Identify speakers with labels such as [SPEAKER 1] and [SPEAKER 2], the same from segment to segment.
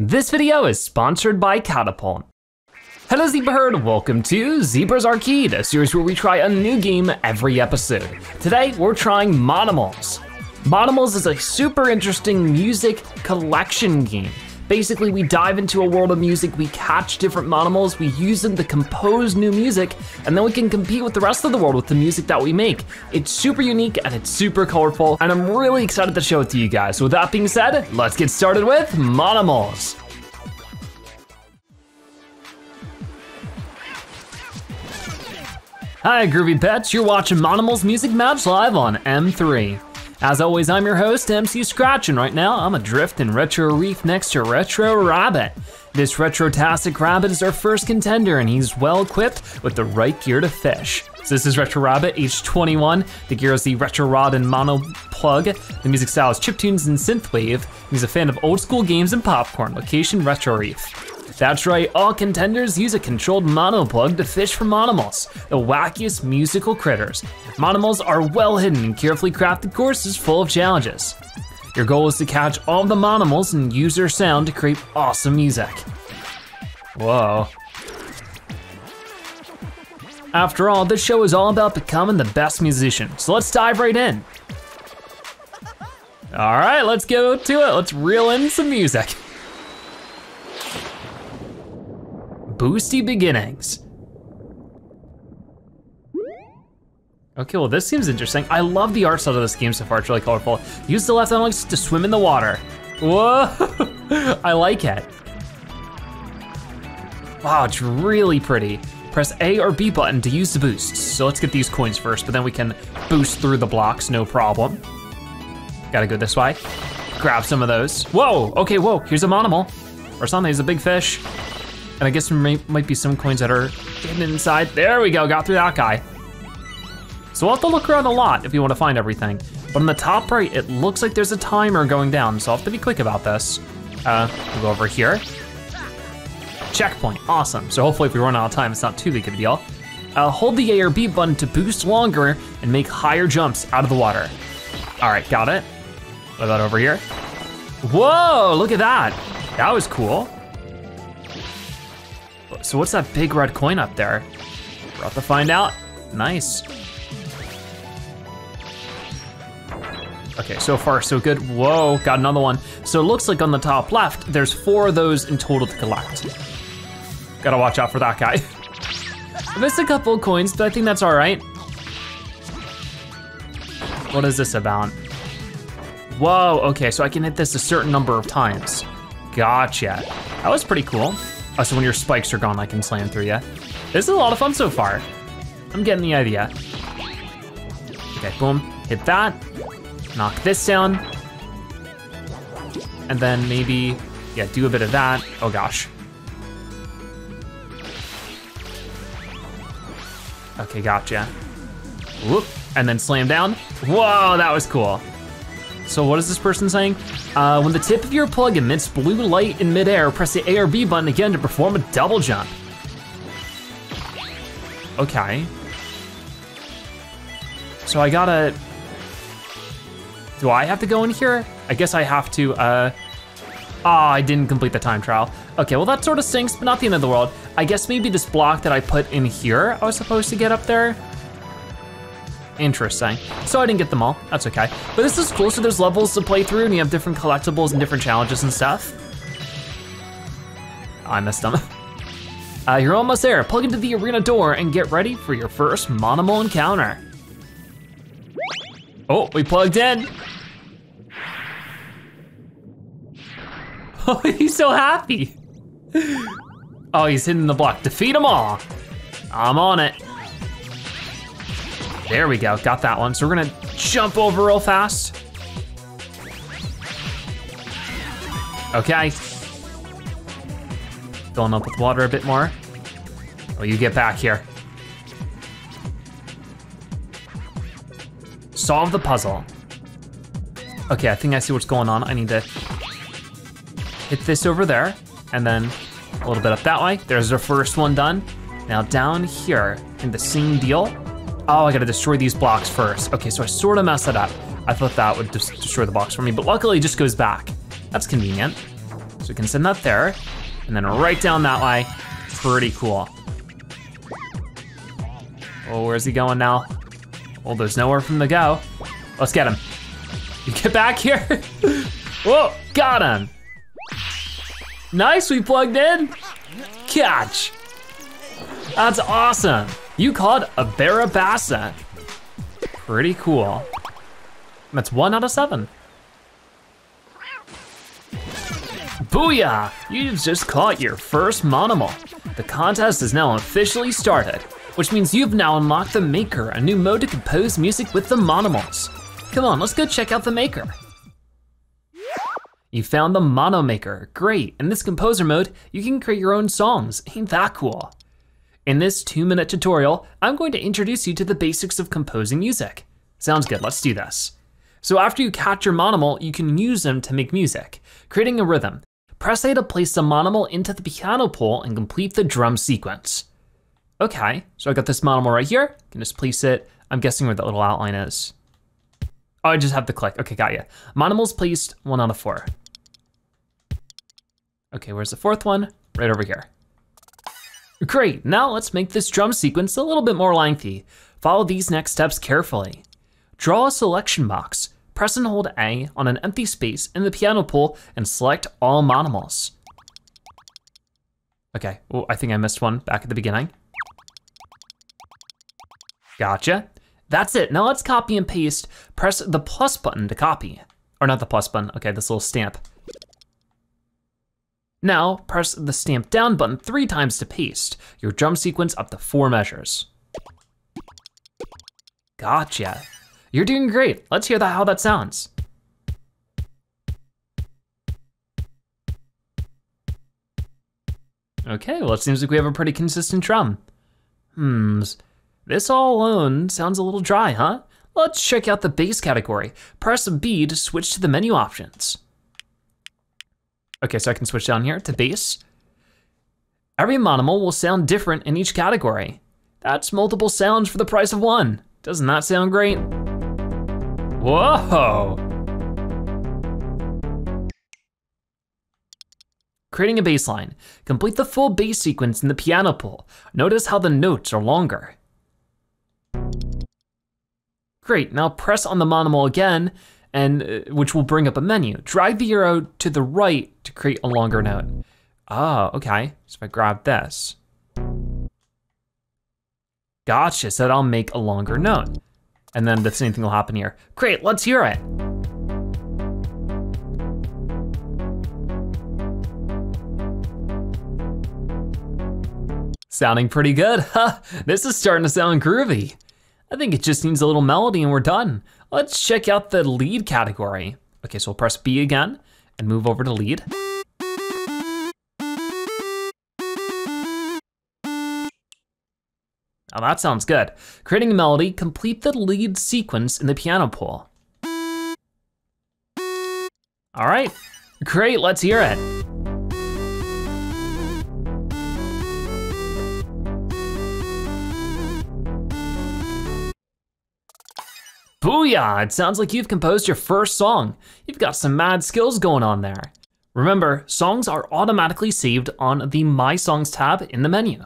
[SPEAKER 1] This video is sponsored by Catapult. Hello Zebra Herd, welcome to Zebra's Arcade, a series where we try a new game every episode. Today, we're trying Monomals. Monomals is a super interesting music collection game. Basically, we dive into a world of music, we catch different Monomals, we use them to compose new music, and then we can compete with the rest of the world with the music that we make. It's super unique and it's super colorful, and I'm really excited to show it to you guys. So with that being said, let's get started with Monomals. Hi, Groovy Pets. You're watching Monomals Music Match live on M3. As always, I'm your host, MC Scratch, and right now I'm adrift in Retro Reef next to Retro Rabbit. This Retrotastic Rabbit is our first contender, and he's well equipped with the right gear to fish. So this is Retro Rabbit, age 21. The gear is the Retro Rod and Mono Plug. The music style is chiptunes and synthwave. He's a fan of old school games and popcorn. Location Retro Reef. That's right, all contenders use a controlled monoplug to fish for monomals, the wackiest musical critters. Monomals are well hidden in carefully crafted courses full of challenges. Your goal is to catch all the monomals and use their sound to create awesome music. Whoa. After all, this show is all about becoming the best musician, so let's dive right in. All right, let's go to it. Let's reel in some music. Boosty Beginnings. Okay, well this seems interesting. I love the art style of this game so far, it's really colorful. Use the left analog to swim in the water. Whoa, I like it. Wow, it's really pretty. Press A or B button to use the boost. So let's get these coins first, but then we can boost through the blocks, no problem. Gotta go this way. Grab some of those. Whoa, okay, whoa, here's a monomal. Or something, there's a big fish. And I guess there may, might be some coins that are hidden inside. There we go, got through that guy. So we'll have to look around a lot if you want to find everything. But on the top right, it looks like there's a timer going down, so I'll have to be quick about this. Uh, we'll go over here. Checkpoint, awesome. So hopefully if we run out of time, it's not too big of a deal. Uh, hold the A or B button to boost longer and make higher jumps out of the water. All right, got it. What about over here? Whoa, look at that. That was cool. So what's that big red coin up there? We're about to find out. Nice. Okay, so far so good. Whoa, got another one. So it looks like on the top left, there's four of those in total to collect. Gotta watch out for that guy. I missed a couple of coins, but I think that's all right. What is this about? Whoa, okay, so I can hit this a certain number of times. Gotcha. That was pretty cool. Oh, so when your spikes are gone, I can slam through you. This is a lot of fun so far. I'm getting the idea. Okay, boom, hit that. Knock this down. And then maybe, yeah, do a bit of that. Oh gosh. Okay, gotcha. Whoop, and then slam down. Whoa, that was cool. So what is this person saying? Uh, when the tip of your plug emits blue light in midair, press the A or B button again to perform a double jump. Okay. So I gotta, do I have to go in here? I guess I have to, uh, ah, oh, I didn't complete the time trial. Okay, well that sort of stinks, but not the end of the world. I guess maybe this block that I put in here, I was supposed to get up there. Interesting. So I didn't get them all, that's okay. But this is cool, so there's levels to play through and you have different collectibles and different challenges and stuff. I missed them. Uh, you're almost there. Plug into the arena door and get ready for your first Monomal encounter. Oh, we plugged in. Oh, he's so happy. Oh, he's hitting the block. Defeat them all. I'm on it. There we go, got that one. So we're gonna jump over real fast. Okay. Filling up with water a bit more. Oh, you get back here. Solve the puzzle. Okay, I think I see what's going on. I need to hit this over there, and then a little bit up that way. There's the first one done. Now down here, in the same deal, oh, I gotta destroy these blocks first. Okay, so I sort of messed it up. I thought that would just destroy the box for me, but luckily it just goes back. That's convenient. So we can send that there, and then right down that way. Pretty cool. Oh, where's he going now? Well, there's nowhere for him to go. Let's get him. You get back here. Whoa, got him. Nice, we plugged in. Catch. That's awesome. You caught a Barabasa. Pretty cool. That's one out of seven. Booyah! You've just caught your first Monomal. The contest is now officially started, which means you've now unlocked the Maker, a new mode to compose music with the Monomals. Come on, let's go check out the Maker. You found the Mono Maker, great. In this composer mode, you can create your own songs, ain't that cool? In this two minute tutorial, I'm going to introduce you to the basics of composing music. Sounds good, let's do this. So after you catch your monomal, you can use them to make music, creating a rhythm. Press A to place the monomal into the piano pole and complete the drum sequence. Okay, so I got this monomal right here. I Can just place it, I'm guessing where that little outline is. Oh, I just have to click, okay, got you. Monomal's placed one out of four. Okay, where's the fourth one? Right over here. Great, now let's make this drum sequence a little bit more lengthy. Follow these next steps carefully. Draw a selection box. Press and hold A on an empty space in the piano pool and select all monomals. Okay, oh, I think I missed one back at the beginning. Gotcha. That's it, now let's copy and paste. Press the plus button to copy. Or not the plus button, okay, this little stamp. Now, press the stamp down button three times to paste your drum sequence up to four measures. Gotcha. You're doing great. Let's hear how that sounds. Okay, well it seems like we have a pretty consistent drum. Hmm, this all alone sounds a little dry, huh? Let's check out the bass category. Press B to switch to the menu options. Okay, so I can switch down here to bass. Every monomal will sound different in each category. That's multiple sounds for the price of one. Doesn't that sound great? Whoa! Creating a bass line. Complete the full bass sequence in the piano pole. Notice how the notes are longer. Great, now press on the monomal again and uh, which will bring up a menu. Drag the arrow to the right to create a longer note. Oh, okay. So if I grab this. Gotcha, so that'll make a longer note. And then the same thing will happen here. Great, let's hear it. Sounding pretty good, huh? This is starting to sound groovy. I think it just needs a little melody and we're done. Let's check out the lead category. Okay, so we'll press B again and move over to lead. Now that sounds good. Creating a melody, complete the lead sequence in the piano pool. All right, great, let's hear it. Booyah! It sounds like you've composed your first song. You've got some mad skills going on there. Remember, songs are automatically saved on the My Songs tab in the menu.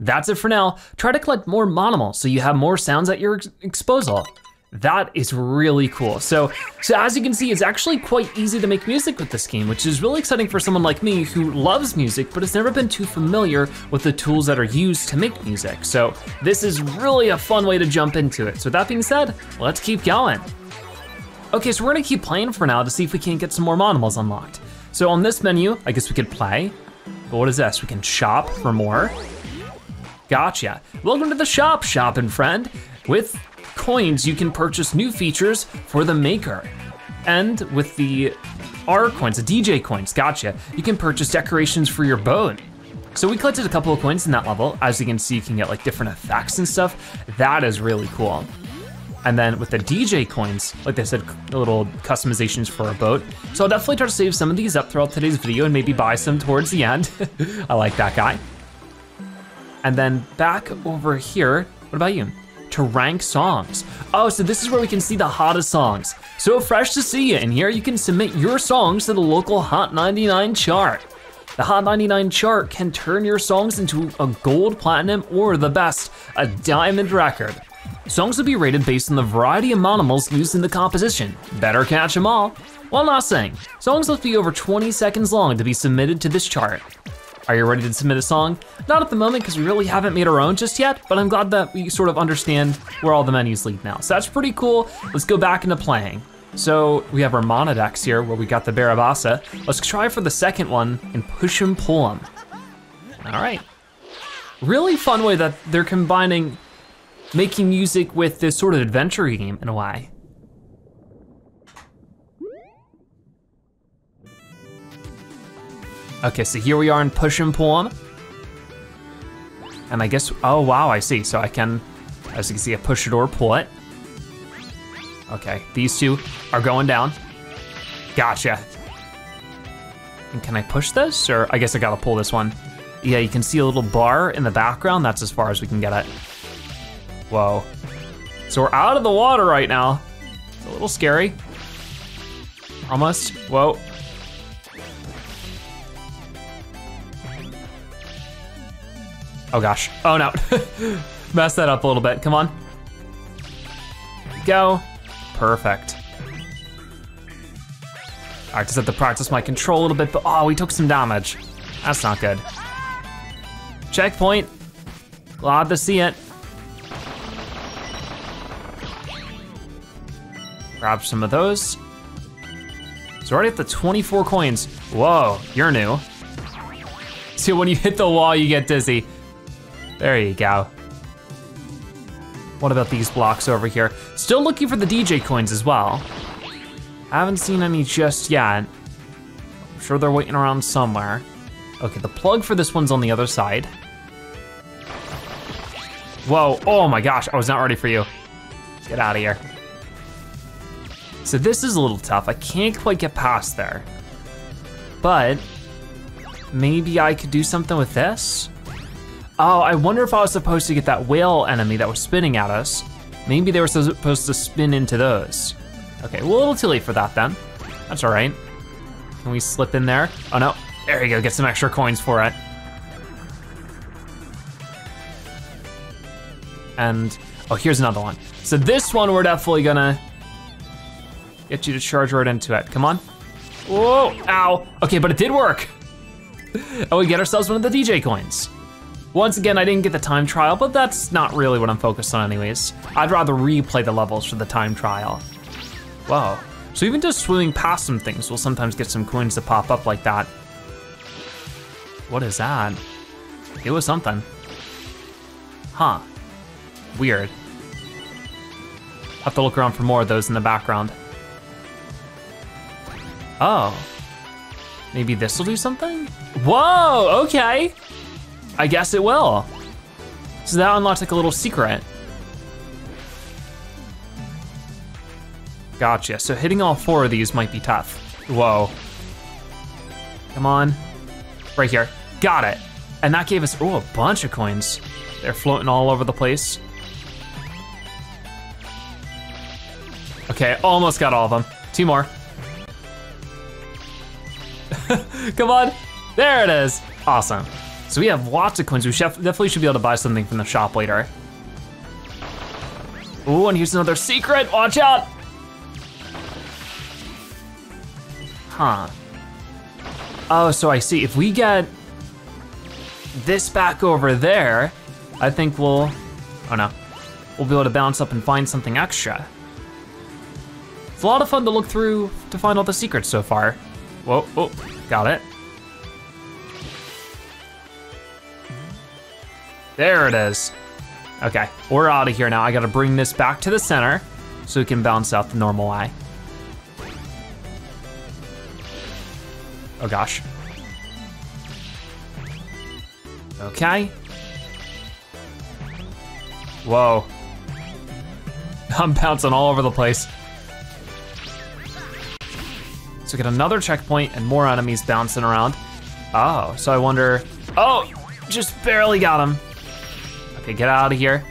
[SPEAKER 1] That's it for now. Try to collect more monomals so you have more sounds at your disposal. That is really cool. So, so as you can see, it's actually quite easy to make music with this game, which is really exciting for someone like me who loves music, but has never been too familiar with the tools that are used to make music. So this is really a fun way to jump into it. So that being said, let's keep going. Okay, so we're gonna keep playing for now to see if we can't get some more monomals unlocked. So on this menu, I guess we could play, but what is this? We can shop for more. Gotcha. Welcome to the shop, shopping friend. With coins, you can purchase new features for the maker. And with the R coins, the DJ coins, gotcha, you can purchase decorations for your boat. So we collected a couple of coins in that level. As you can see, you can get like different effects and stuff. That is really cool. And then with the DJ coins, like I said, little customizations for a boat. So I'll definitely try to save some of these up throughout today's video and maybe buy some towards the end. I like that guy. And then back over here, what about you? To rank songs. Oh, so this is where we can see the hottest songs. So fresh to see you, and here you can submit your songs to the local Hot 99 chart. The Hot 99 chart can turn your songs into a gold, platinum, or the best, a diamond record. Songs will be rated based on the variety of monomals used in the composition. Better catch them all. While not saying, songs must be over 20 seconds long to be submitted to this chart. Are you ready to submit a song? Not at the moment because we really haven't made our own just yet, but I'm glad that we sort of understand where all the menus lead now. So that's pretty cool. Let's go back into playing. So we have our monodex here where we got the Barabasa. Let's try for the second one and push and pull them. All right. Really fun way that they're combining making music with this sort of adventure game in a way. Okay, so here we are in push and pull. And I guess, oh wow, I see. So I can, as you can see, I push it or pull it. Okay, these two are going down. Gotcha. And can I push this? Or I guess I gotta pull this one. Yeah, you can see a little bar in the background. That's as far as we can get it. Whoa. So we're out of the water right now. It's a little scary. Almost, whoa. Oh gosh, oh no. Messed that up a little bit, come on. Go, perfect. Right, just have to practice my control a little bit, but oh, we took some damage. That's not good. Checkpoint, glad to see it. Grab some of those. So already at the 24 coins. Whoa, you're new. See, when you hit the wall, you get dizzy. There you go. What about these blocks over here? Still looking for the DJ coins as well. Haven't seen any just yet. I'm sure they're waiting around somewhere. Okay, the plug for this one's on the other side. Whoa, oh my gosh, I was not ready for you. Get out of here. So this is a little tough. I can't quite get past there. But maybe I could do something with this? Oh, I wonder if I was supposed to get that whale enemy that was spinning at us. Maybe they were supposed to spin into those. Okay, well, a little late for that then. That's all right. Can we slip in there? Oh no, there you go, get some extra coins for it. And, oh, here's another one. So this one we're definitely gonna get you to charge right into it. Come on. Whoa, ow. Okay, but it did work. and we get ourselves one of the DJ coins. Once again, I didn't get the time trial, but that's not really what I'm focused on anyways. I'd rather replay the levels for the time trial. Wow. So even just swimming past some things, we'll sometimes get some coins to pop up like that. What is that? It was something. Huh. Weird. Have to look around for more of those in the background. Oh. Maybe this will do something? Whoa, okay. I guess it will. So that unlocks like a little secret. Gotcha, so hitting all four of these might be tough. Whoa. Come on, right here, got it. And that gave us, oh, a bunch of coins. They're floating all over the place. Okay, almost got all of them. Two more. Come on, there it is. Awesome. So we have lots of coins. We definitely should be able to buy something from the shop later. Ooh, and here's another secret, watch out! Huh. Oh, so I see, if we get this back over there, I think we'll, oh no, we'll be able to bounce up and find something extra. It's a lot of fun to look through to find all the secrets so far. Whoa, oh, got it. There it is. Okay, we're out of here now. I gotta bring this back to the center so we can bounce out the normal eye. Oh gosh. Okay. Whoa. I'm bouncing all over the place. So get another checkpoint and more enemies bouncing around. Oh, so I wonder, oh, just barely got him. Okay, get out of here.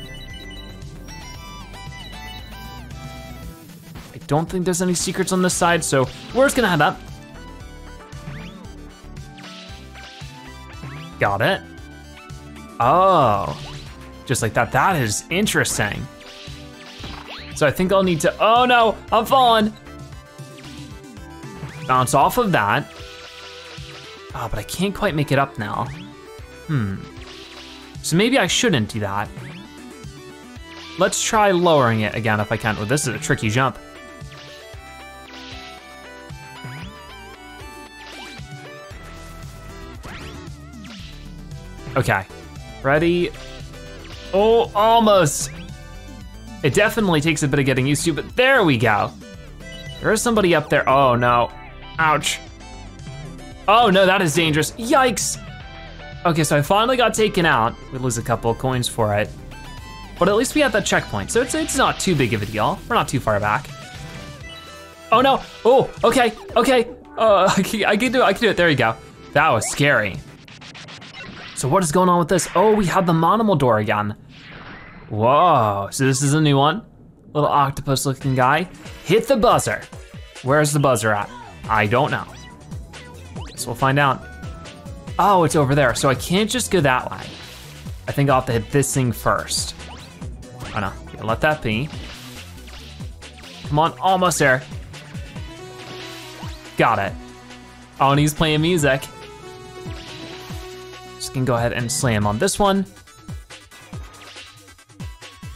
[SPEAKER 1] I don't think there's any secrets on this side, so we're just gonna head up. Got it. Oh, just like that. That is interesting. So I think I'll need to, oh no, I'm falling. Bounce off of that. Oh, but I can't quite make it up now. Hmm. So maybe I shouldn't do that. Let's try lowering it again if I can. Oh, this is a tricky jump. Okay, ready? Oh, almost. It definitely takes a bit of getting used to, but there we go. There is somebody up there. Oh no, ouch. Oh no, that is dangerous, yikes. Okay, so I finally got taken out. We lose a couple of coins for it. But at least we have that checkpoint, so it's, it's not too big of a deal. We're not too far back. Oh no, oh, okay, okay. Uh, I can, I can do it, I can do it, there you go. That was scary. So what is going on with this? Oh, we have the Monomal door again. Whoa, so this is a new one? Little octopus looking guy. Hit the buzzer. Where's the buzzer at? I don't know. Guess we'll find out. Oh, it's over there, so I can't just go that way. I think I'll have to hit this thing first. Oh no, yeah, let that be. Come on, almost there. Got it. Oh, and he's playing music. Just gonna go ahead and slam on this one.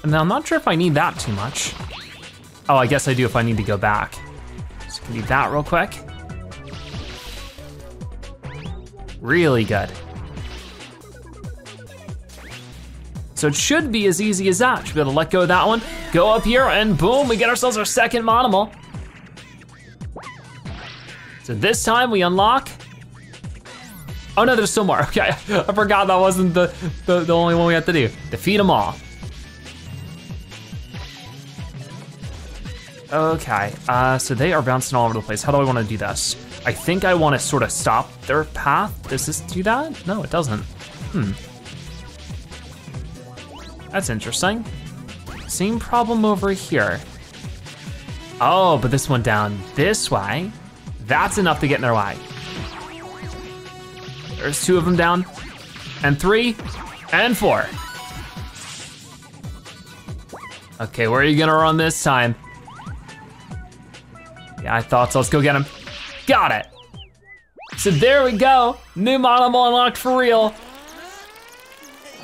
[SPEAKER 1] And now I'm not sure if I need that too much. Oh, I guess I do if I need to go back. So can do that real quick. Really good. So it should be as easy as that. Should be able to let go of that one, go up here, and boom, we get ourselves our second Monomal. So this time we unlock Oh no, there's still more. Okay, I forgot that wasn't the, the, the only one we had to do. Defeat them all. Okay, uh, so they are bouncing all over the place. How do I wanna do this? I think I wanna sort of stop their path. Does this do that? No, it doesn't. Hmm. That's interesting. Same problem over here. Oh, but this one down this way. That's enough to get in their way. There's two of them down. And three, and four. Okay, where are you gonna run this time? Yeah, I thought so, let's go get him. Got it. So there we go, new Monomal unlocked for real.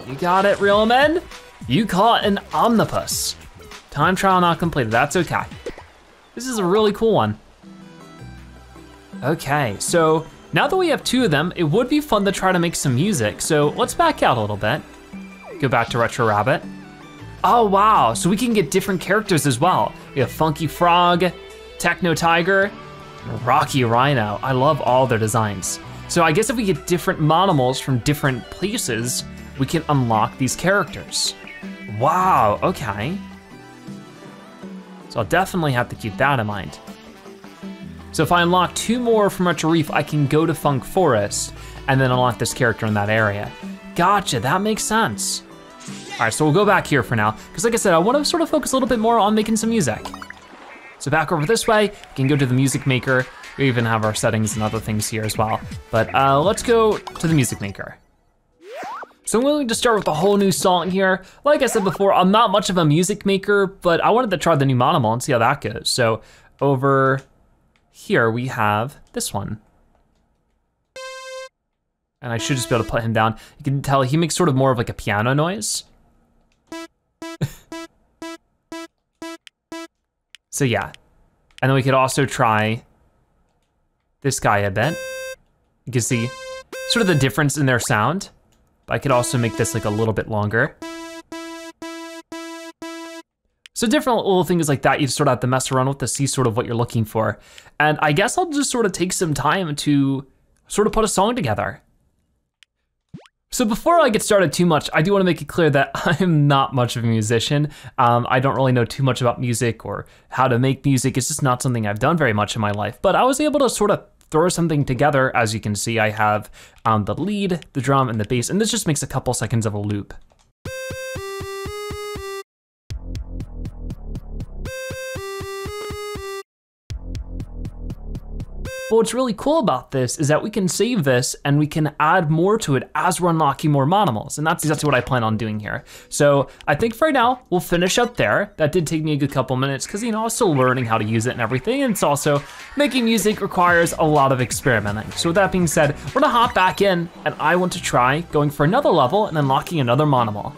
[SPEAKER 1] You got it, real men. You caught an Omnipus. Time trial not completed, that's okay. This is a really cool one. Okay, so now that we have two of them, it would be fun to try to make some music. So let's back out a little bit. Go back to Retro Rabbit. Oh wow, so we can get different characters as well. We have Funky Frog, Techno Tiger, Rocky Rhino. I love all their designs. So I guess if we get different monomals from different places, we can unlock these characters. Wow, okay. So I'll definitely have to keep that in mind. So if I unlock two more from Retro Reef, I can go to Funk Forest and then unlock this character in that area. Gotcha, that makes sense. All right, so we'll go back here for now, because like I said, I want to sort of focus a little bit more on making some music. So back over this way, we can go to the music maker. We even have our settings and other things here as well. But uh, let's go to the music maker. So I'm willing to start with a whole new song here. Like I said before, I'm not much of a music maker, but I wanted to try the new Monomal and see how that goes. So over here we have this one. And I should just be able to put him down. You can tell he makes sort of more of like a piano noise. So yeah. And then we could also try this guy a bit. You can see sort of the difference in their sound. But I could also make this like a little bit longer. So different little things like that you sort of have to mess around with to see sort of what you're looking for. And I guess I'll just sort of take some time to sort of put a song together. So before I get started too much, I do wanna make it clear that I'm not much of a musician. Um, I don't really know too much about music or how to make music. It's just not something I've done very much in my life, but I was able to sort of throw something together. As you can see, I have um, the lead, the drum, and the bass, and this just makes a couple seconds of a loop. But what's really cool about this is that we can save this and we can add more to it as we're unlocking more Monomals. And that's exactly what I plan on doing here. So I think for right now, we'll finish up there. That did take me a good couple minutes because you know, I was still learning how to use it and everything. And it's also, making music requires a lot of experimenting. So with that being said, we're gonna hop back in and I want to try going for another level and unlocking another Monomal.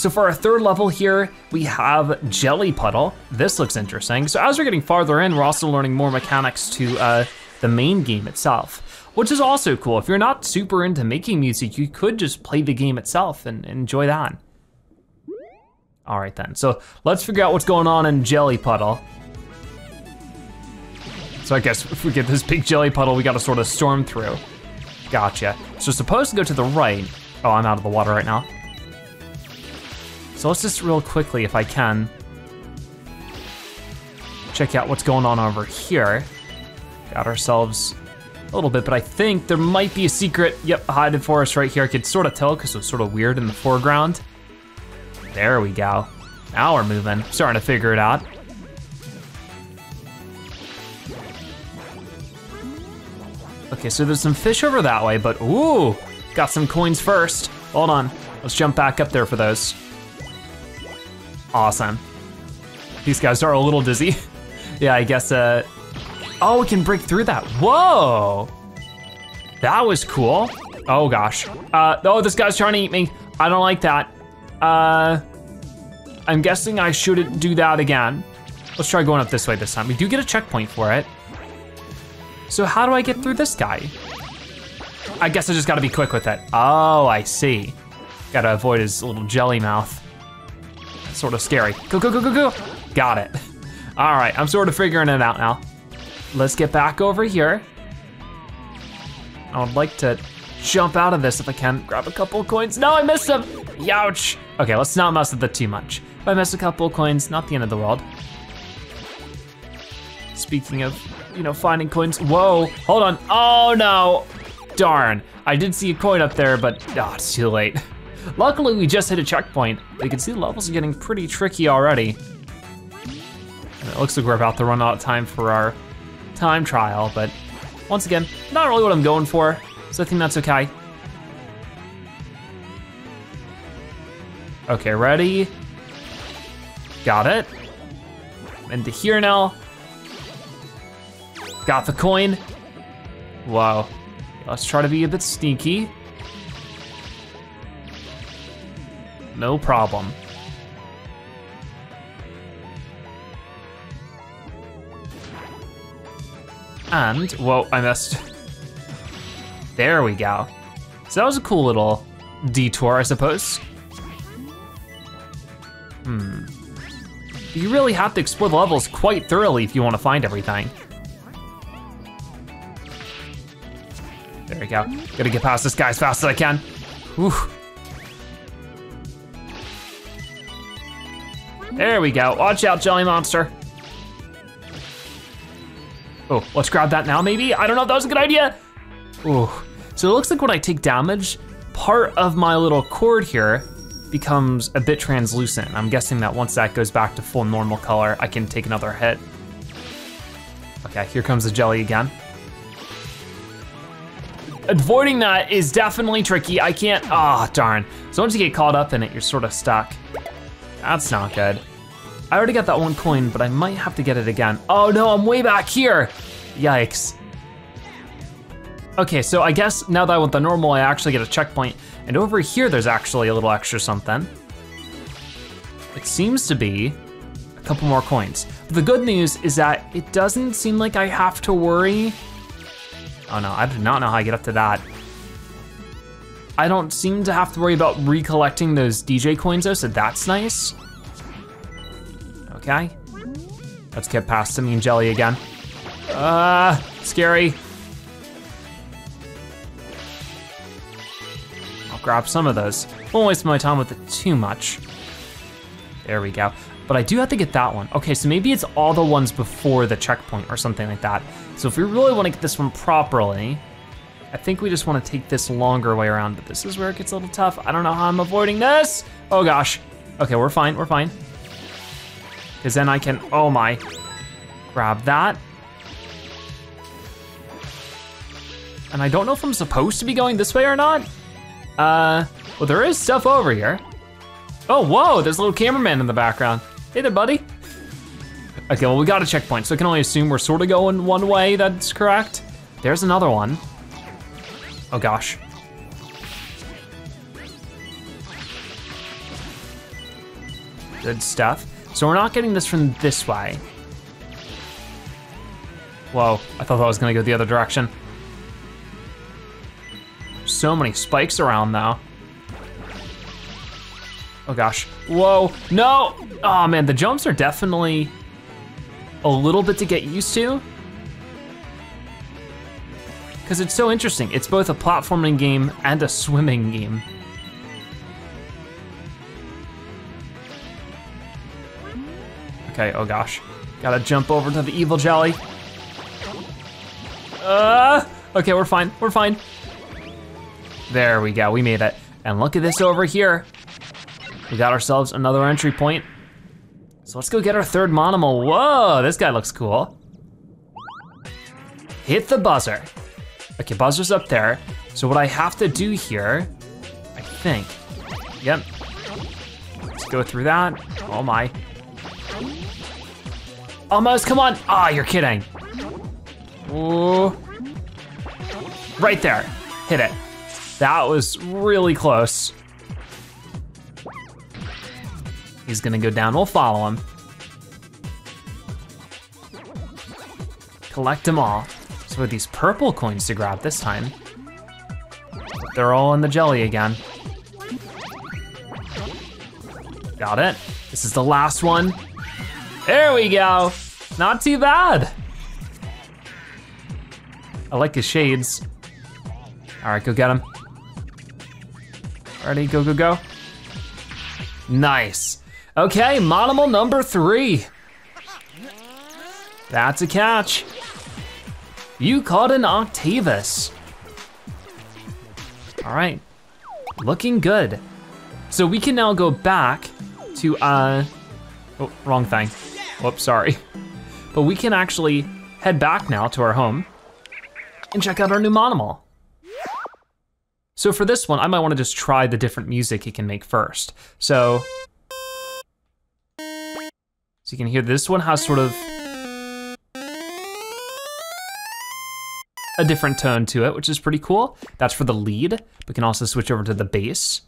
[SPEAKER 1] So for our third level here, we have Jelly Puddle. This looks interesting. So as we're getting farther in, we're also learning more mechanics to uh, the main game itself, which is also cool. If you're not super into making music, you could just play the game itself and enjoy that. All right then, so let's figure out what's going on in Jelly Puddle. So I guess if we get this big jelly puddle, we gotta sort of storm through. Gotcha. So supposed to go to the right. Oh, I'm out of the water right now. So let's just real quickly, if I can, check out what's going on over here. Got ourselves a little bit, but I think there might be a secret, yep, hiding for us right here. I could sort of tell because it was sort of weird in the foreground. There we go. Now we're moving, starting to figure it out. Okay, so there's some fish over that way, but ooh, got some coins first. Hold on, let's jump back up there for those. Awesome. These guys are a little dizzy. yeah, I guess, uh, oh, we can break through that. Whoa. That was cool. Oh gosh. Uh, oh, this guy's trying to eat me. I don't like that. Uh, I'm guessing I shouldn't do that again. Let's try going up this way this time. We do get a checkpoint for it. So how do I get through this guy? I guess I just gotta be quick with it. Oh, I see. Gotta avoid his little jelly mouth sort of scary. Go, go, go, go, go. Got it. All right, I'm sort of figuring it out now. Let's get back over here. I would like to jump out of this if I can. Grab a couple coins. No, I missed them. Youch. Okay, let's not mess with it too much. If I miss a couple coins, not the end of the world. Speaking of, you know, finding coins. Whoa, hold on. Oh no. Darn. I did see a coin up there, but oh, it's too late. Luckily, we just hit a checkpoint. You can see the levels are getting pretty tricky already. And it looks like we're about to run out of time for our time trial, but once again, not really what I'm going for, so I think that's okay. Okay, ready? Got it. Into here now. Got the coin. Wow. Let's try to be a bit sneaky. No problem. And, whoa, I missed. There we go. So that was a cool little detour, I suppose. Hmm. You really have to explore the levels quite thoroughly if you want to find everything. There we go. Gotta get past this guy as fast as I can. Whew. There we go. Watch out, Jelly Monster. Oh, let's grab that now, maybe? I don't know if that was a good idea. Oh, so it looks like when I take damage, part of my little cord here becomes a bit translucent. I'm guessing that once that goes back to full normal color, I can take another hit. Okay, here comes the jelly again. Avoiding that is definitely tricky. I can't, ah, oh, darn. So once you get caught up in it, you're sort of stuck. That's not good. I already got that one coin, but I might have to get it again. Oh no, I'm way back here. Yikes. Okay, so I guess now that I want the normal, I actually get a checkpoint. And over here, there's actually a little extra something. It seems to be a couple more coins. But the good news is that it doesn't seem like I have to worry. Oh no, I do not know how I get up to that. I don't seem to have to worry about recollecting those DJ coins though, so that's nice okay? Let's get past the mean jelly again. Uh, scary. I'll grab some of those. Won't waste my time with it too much. There we go. But I do have to get that one. Okay, so maybe it's all the ones before the checkpoint or something like that. So if we really wanna get this one properly, I think we just wanna take this longer way around, but this is where it gets a little tough. I don't know how I'm avoiding this. Oh gosh. Okay, we're fine, we're fine. Because then I can, oh my. Grab that. And I don't know if I'm supposed to be going this way or not. Uh, well, there is stuff over here. Oh, whoa, there's a little cameraman in the background. Hey there, buddy. Okay, well, we got a checkpoint, so I can only assume we're sort of going one way, that's correct. There's another one. Oh gosh. Good stuff. So we're not getting this from this way. Whoa, I thought that was gonna go the other direction. So many spikes around though. Oh gosh, whoa, no! Oh man, the jumps are definitely a little bit to get used to. Because it's so interesting. It's both a platforming game and a swimming game. Okay, oh gosh. Gotta jump over to the evil jelly. Uh, okay, we're fine, we're fine. There we go, we made it. And look at this over here. We got ourselves another entry point. So let's go get our third monomal. Whoa, this guy looks cool. Hit the buzzer. Okay, buzzer's up there. So what I have to do here, I think, yep. Let's go through that. Oh my. Almost, come on. Ah, oh, you're kidding. Ooh. Right there, hit it. That was really close. He's gonna go down, we'll follow him. Collect them all. So with these purple coins to grab this time. They're all in the jelly again. Got it. This is the last one. There we go. Not too bad. I like his shades. All right, go get him. Ready, go, go, go. Nice. Okay, monomal number three. That's a catch. You caught an Octavis. All right, looking good. So we can now go back to, uh, oh, wrong thing. Whoops, sorry. But we can actually head back now to our home and check out our new Monomal. So for this one, I might wanna just try the different music it can make first. So, so you can hear this one has sort of a different tone to it, which is pretty cool. That's for the lead. We can also switch over to the bass.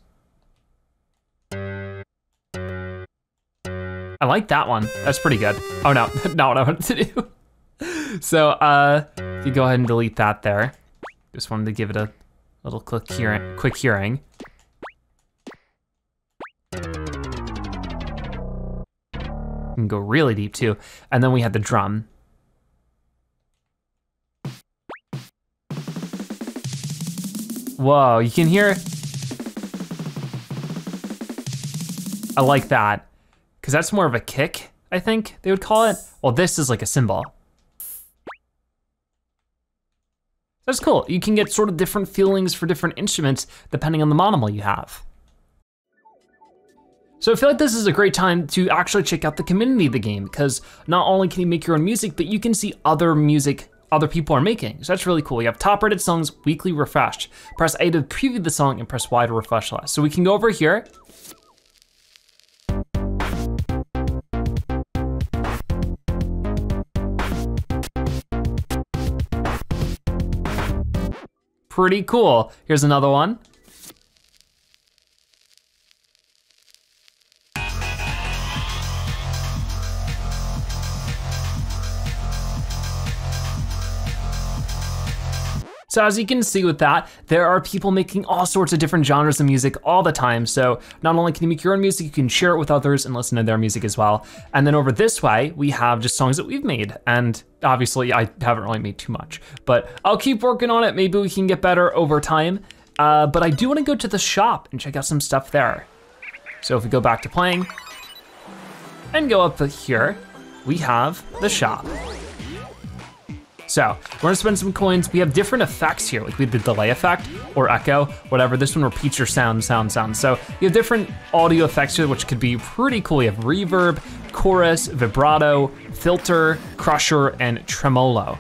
[SPEAKER 1] Like that one. That's pretty good. Oh no, not what I wanted to do. so uh, you go ahead and delete that there. Just wanted to give it a little quick hearing. Quick hearing. can go really deep too. And then we had the drum. Whoa, you can hear. I like that, because that's more of a kick, I think they would call it. Well, this is like a cymbal. That's cool. You can get sort of different feelings for different instruments depending on the monomal you have. So I feel like this is a great time to actually check out the community of the game because not only can you make your own music, but you can see other music other people are making. So that's really cool. You have top rated songs weekly refreshed. Press A to preview the song and press Y to refresh last. So we can go over here. Pretty cool. Here's another one. So as you can see with that, there are people making all sorts of different genres of music all the time. So not only can you make your own music, you can share it with others and listen to their music as well. And then over this way, we have just songs that we've made. And obviously I haven't really made too much, but I'll keep working on it. Maybe we can get better over time. Uh, but I do wanna go to the shop and check out some stuff there. So if we go back to playing and go up here, we have the shop. So we're gonna spend some coins. We have different effects here, like we have the delay effect or echo, whatever. This one repeats your sound, sound, sound. So you have different audio effects here, which could be pretty cool. You have reverb, chorus, vibrato, filter, crusher, and tremolo.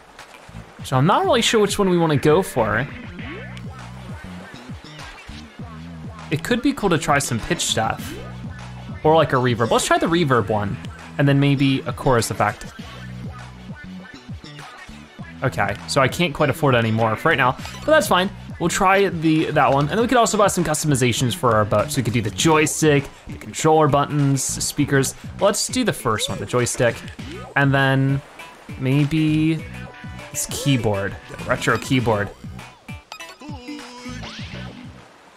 [SPEAKER 1] So I'm not really sure which one we wanna go for. It could be cool to try some pitch stuff or like a reverb. Let's try the reverb one and then maybe a chorus effect. Okay, so I can't quite afford any more for right now, but that's fine. We'll try the that one, and then we could also buy some customizations for our boat. So we could do the joystick, the controller buttons, speakers. Let's do the first one, the joystick, and then maybe this keyboard, the retro keyboard.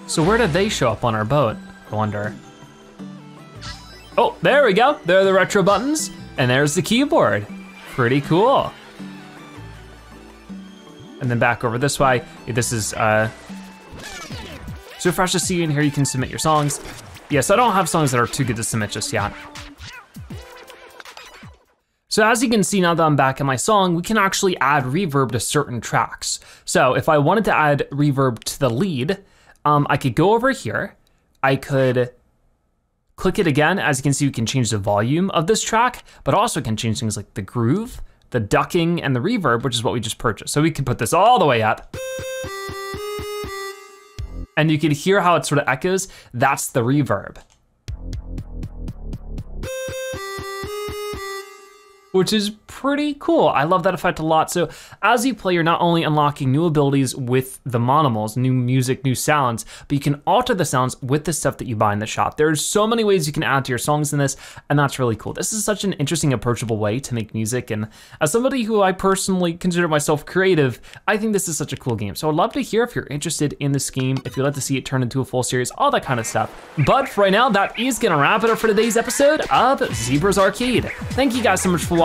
[SPEAKER 1] So where did they show up on our boat, I wonder? Oh, there we go. There are the retro buttons, and there's the keyboard. Pretty cool. And then back over this way, this is uh, so fresh to see you in here, you can submit your songs. Yes, I don't have songs that are too good to submit just yet. So as you can see now that I'm back in my song, we can actually add reverb to certain tracks. So if I wanted to add reverb to the lead, um, I could go over here, I could click it again. As you can see, we can change the volume of this track, but also can change things like the groove, the ducking, and the reverb, which is what we just purchased. So we can put this all the way up. And you can hear how it sort of echoes. That's the reverb. Which is pretty cool. I love that effect a lot. So as you play, you're not only unlocking new abilities with the monomals, new music, new sounds, but you can alter the sounds with the stuff that you buy in the shop. There's so many ways you can add to your songs in this, and that's really cool. This is such an interesting, approachable way to make music. And as somebody who I personally consider myself creative, I think this is such a cool game. So I'd love to hear if you're interested in this game, if you'd like to see it turn into a full series, all that kind of stuff. But for right now, that is gonna wrap it up for today's episode of Zebra's Arcade. Thank you guys so much for watching